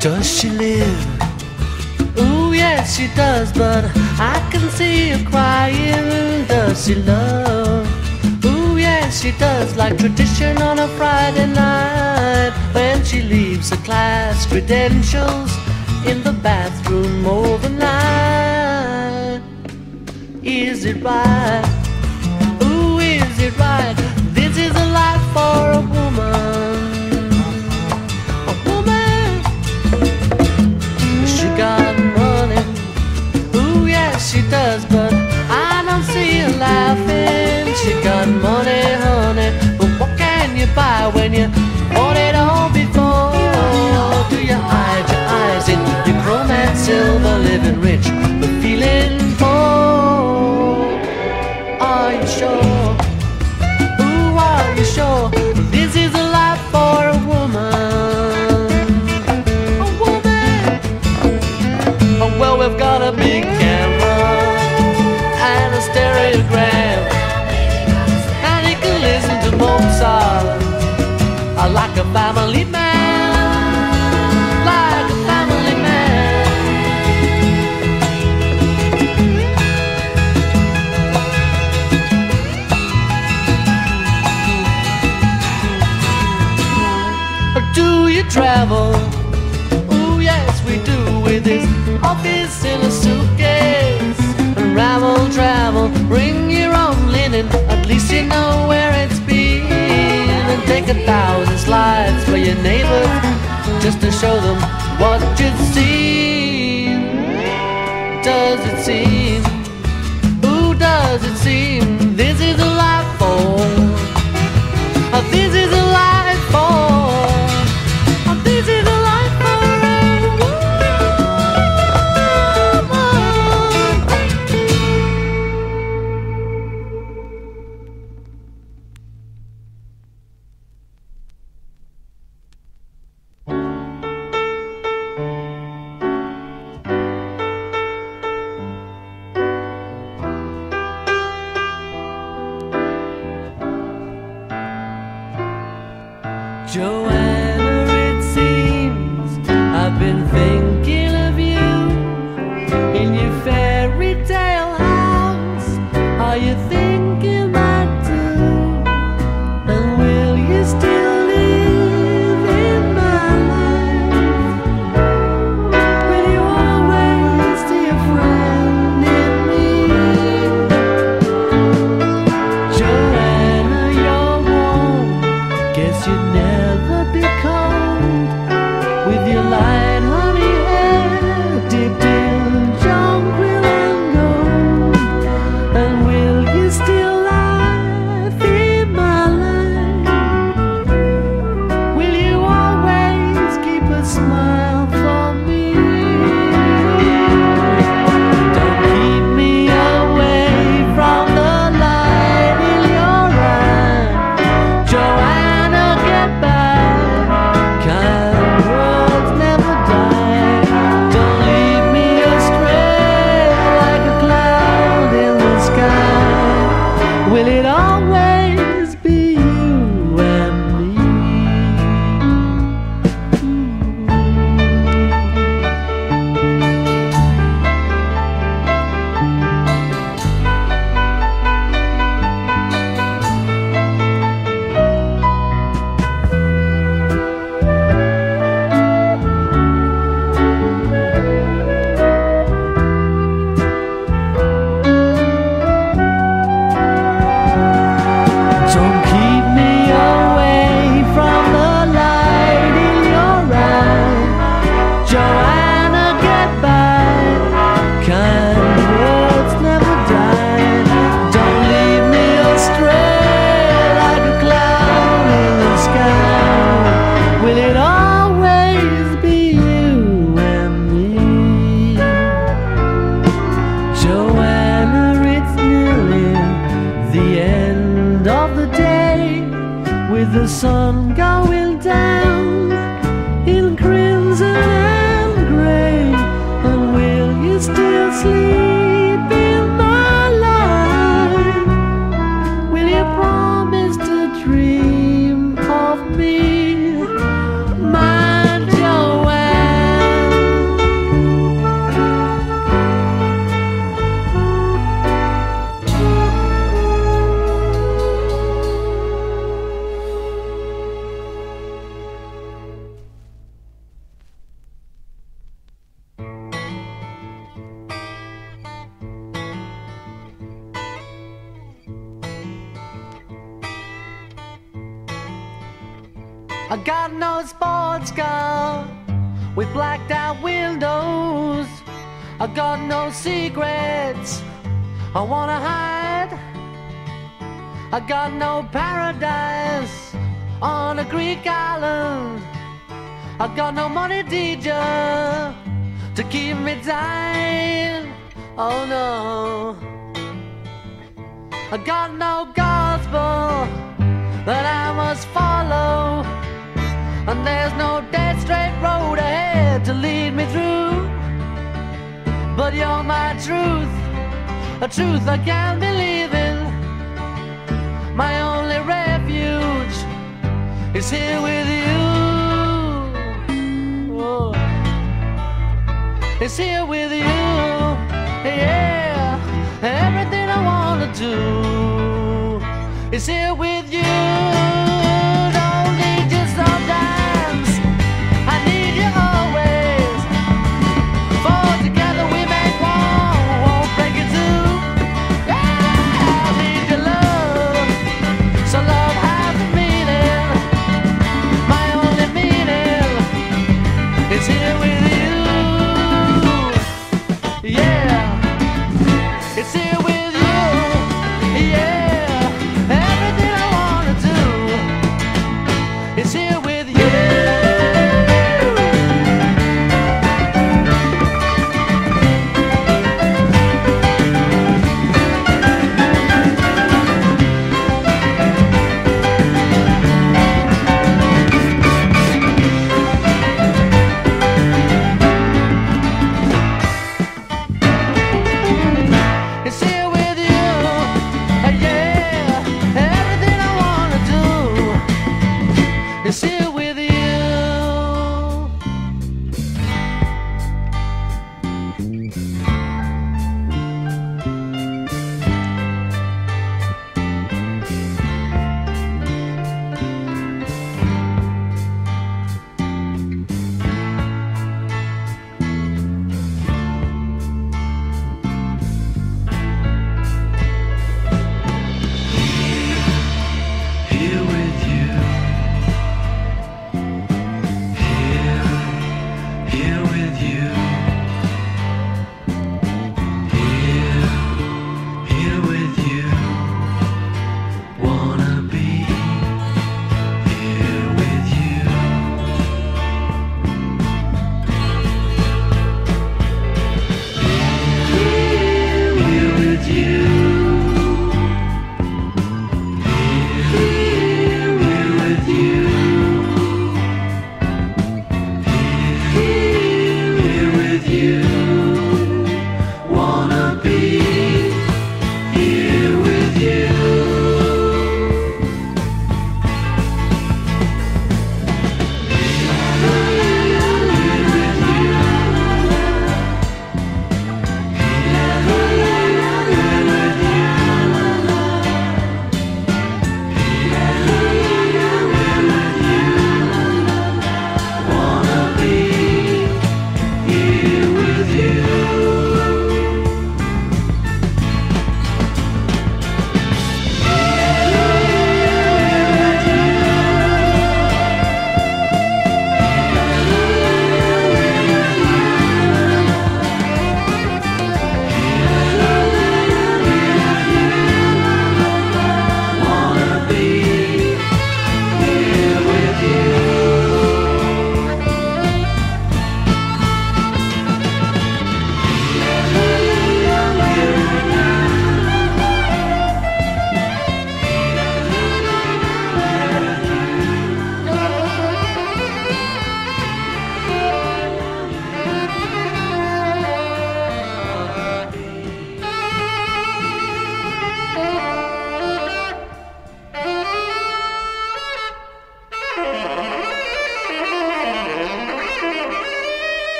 Does she live? Oh yes she does, but I can see her crying. Does she love? Oh yes she does, like tradition on a Friday night when she leaves her class credentials in the bathroom overnight. Is it right? when you bought it all before. Do you hide your eyes in your chrome and silver living rich? your neighbors just to show them what you see. Does it seem? Ooh, does it seem? with the sun going down in crimson and gray, and will you still sleep? I got no sports car with blacked out windows. I got no secrets I wanna hide. I got no paradise on a Greek island. I got no money teacher to keep me dying. Oh no. I got no gospel that I must follow. There's no dead straight road ahead to lead me through. But you're my truth, a truth I can't believe in. My only refuge is here with you. Oh. It's here with you. Yeah, everything I wanna do is here with you.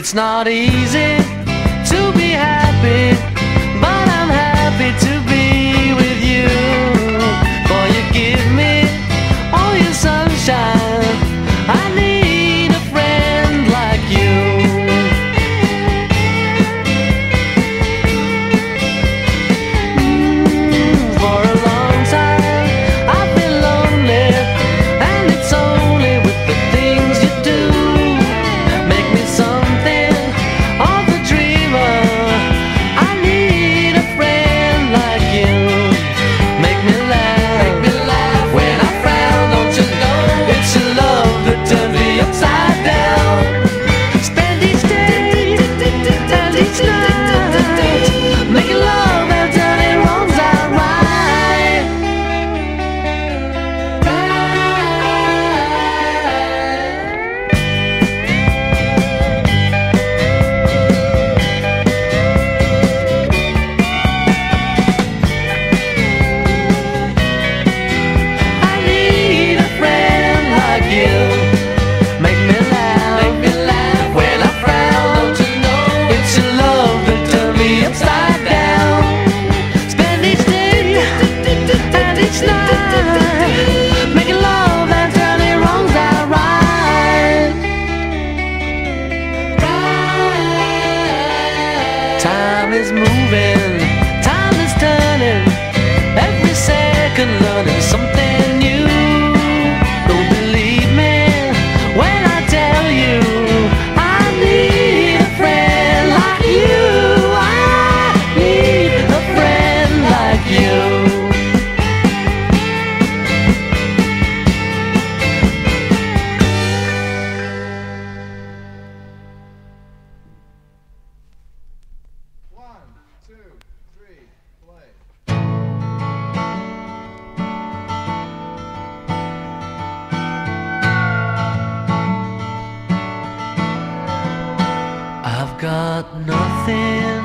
It's not easy to be happy, I've got nothing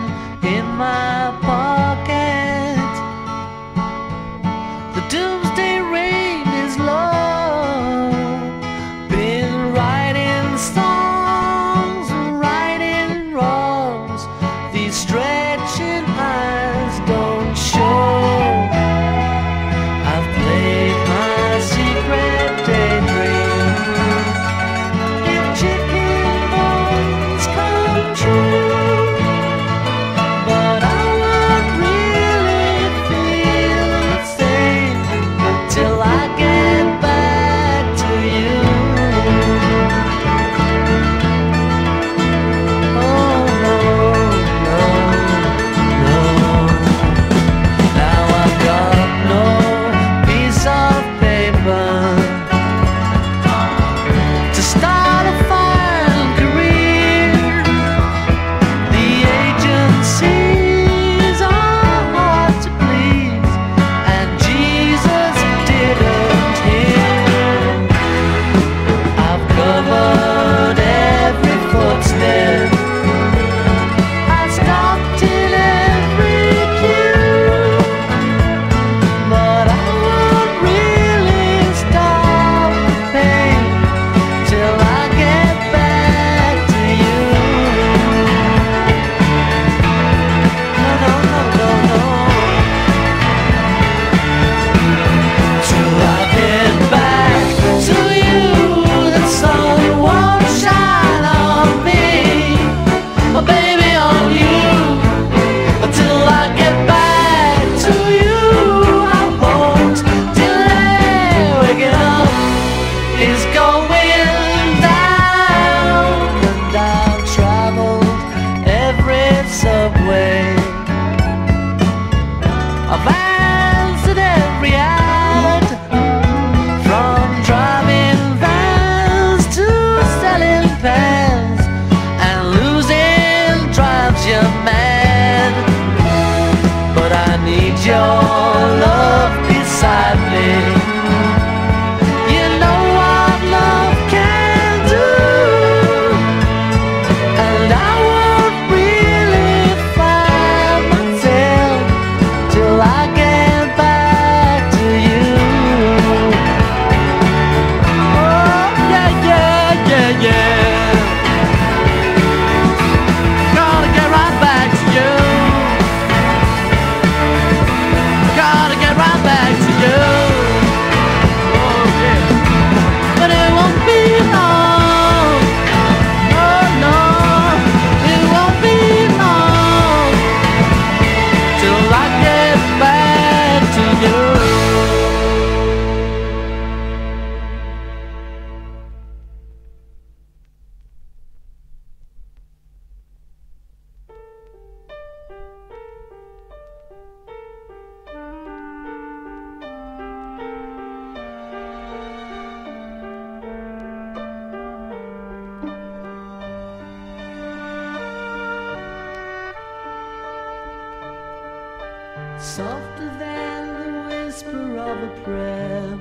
softer than the whisper of a prayer.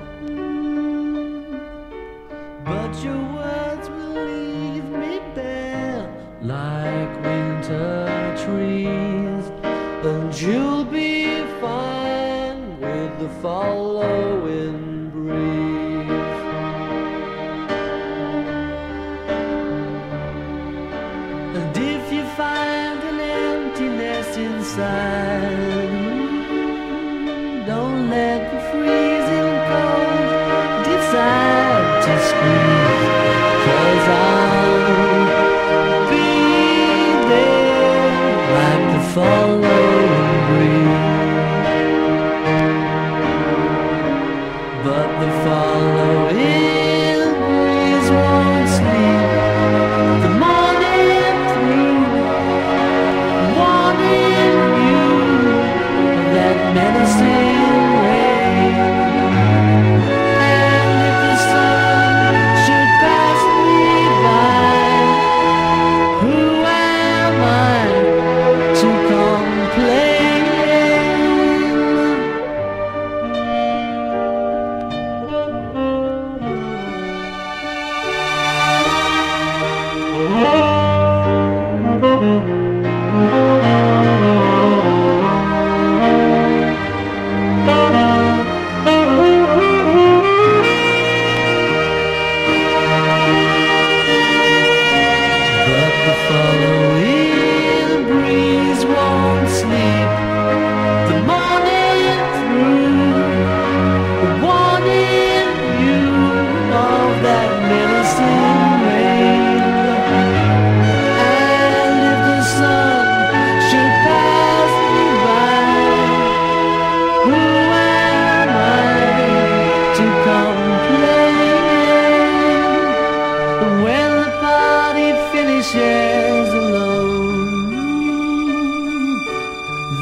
But your words will leave me bare like winter trees, and you'll be fine with the following breeze. And if you find an emptiness inside. follow.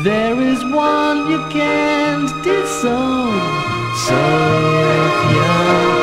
There is one you can't disown. So if you're